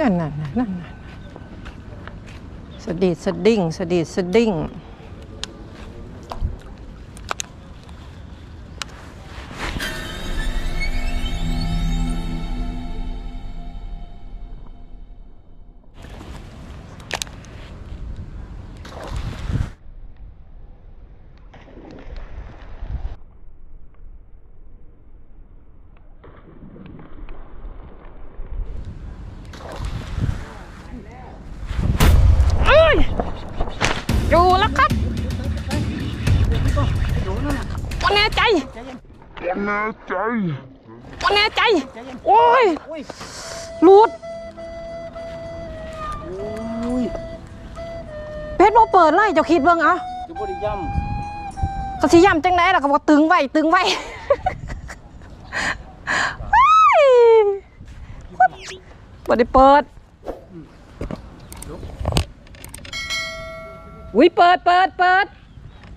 นั่นนั่นนั่นสดีสดิ้งสดีสดิ้ง อยู่แล้วครับวันแน่ใจวันแน่ใจวันแน่ใจ โอ้ยหลุดเพชรบ่เปิดไล่เจ้าคิดเบิ่งเอะจะบ่ได้ย่ก็สิย่ำจังไดล่ะก็บอกตึงไว้ตึงไว้เฮ้ยบ่ได้เปิด อุ้ยเปิดเปิดเปิด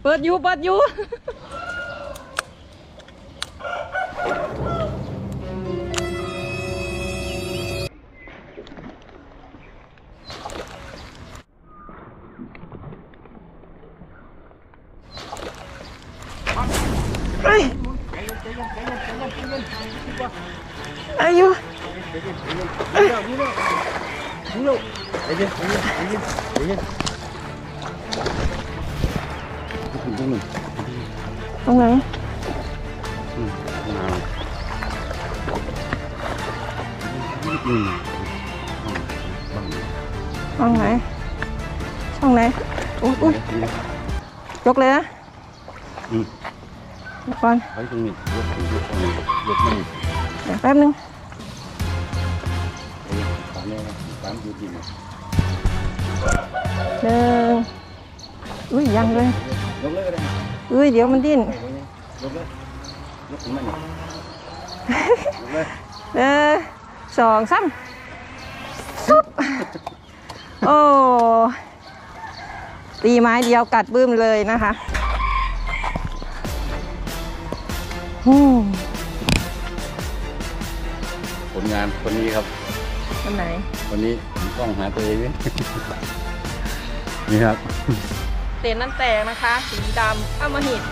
เปิดอยู่เปิดอยู่ เอ้ยอายุ ำนี่แล้วนี่แล้วนี่แล้วเดี๋ยวเดี๋ยวเดี๋ยวเดี๋ยวเดี๋ยวถึงตรงนี้ ตรงไหน อืมมาอืมบัง ช่องไหน ช่องไหนอุ้ย Không này. Không này. Ừ. Nào. Này. Xong này. Ui ui. Chốt lên á. Ừ. Con. Thấy con mình, được mình, được mình. Để phép nữa. Đường. Ui văng lên. ยกตรงนี้เดี๋ยวแป๊บนึงเอ้ยตามนี้นะตามอยู่ที่นี่หนึ่งอุ้ยยังเลยยกเลยก็ได้อุ้ยเดี๋ยวมันดิ้นยกเลยยกขึ้นมานี่ยกเลยหนึ่งสองสามซุบโอ้ตีไม้เดียวกัดบึ้มเลยนะคะอืมผลงานคนนี้ครับอันไหนวันนี้ผมต้องหาตัวเองนี่ครับ เต็นท์น้ำแตกนะคะ สีดำอมหิต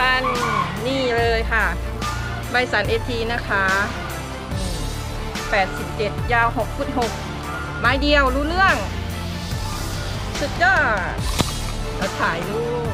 กันนี่เลยค่ะ ใบสันเอทีนะคะ 87 ยาว6ฟุต6ไม้เดียวรู้เรื่อง สุดยอดเราถ่ายรูป